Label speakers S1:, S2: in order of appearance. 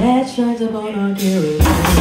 S1: That shines upon our terrace.